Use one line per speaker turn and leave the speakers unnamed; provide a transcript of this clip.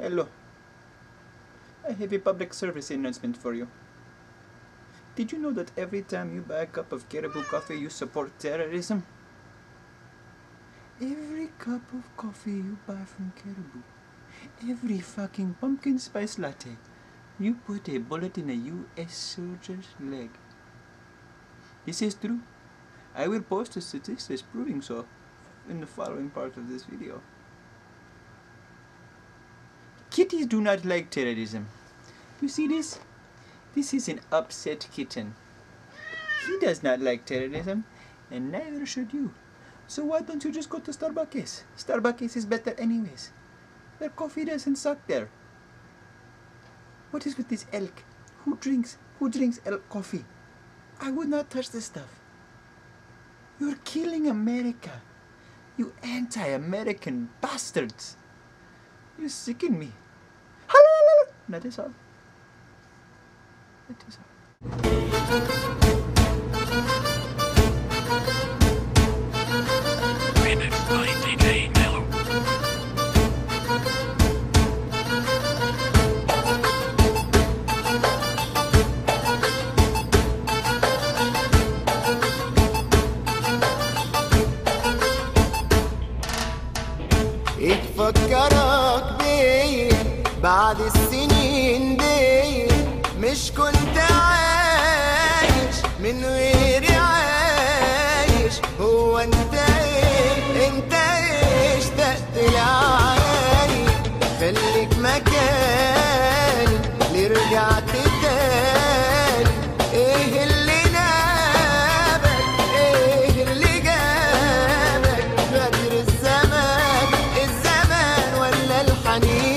Hello. I have a public service announcement for you. Did you know that every time you buy a cup of Caribou coffee, you support terrorism? Every cup of coffee you buy from Caribou, every fucking pumpkin spice latte, you put a bullet in a US soldier's leg. This is true. I will post the statistics proving so in the following part of this video. Kitties do not like terrorism. You see this? This is an upset kitten. He does not like terrorism, and neither should you. So why don't you just go to Starbucks? Starbucks is better anyways. Their coffee doesn't suck there. What is with this elk? Who drinks? Who drinks elk coffee? I would not touch this stuff. You're killing America. You anti-American bastards. You sicken me. That is all. That is all. Minute by
بعد السنين دي مش كنت عايش من غيري عايش. هو انت إيه؟ انت إيه اشتقت لعيالي خليك مكاني ليه رجعت تاني. إيه اللي نابك؟ إيه اللي جابك؟ الزمان الزمان ولا الحنين؟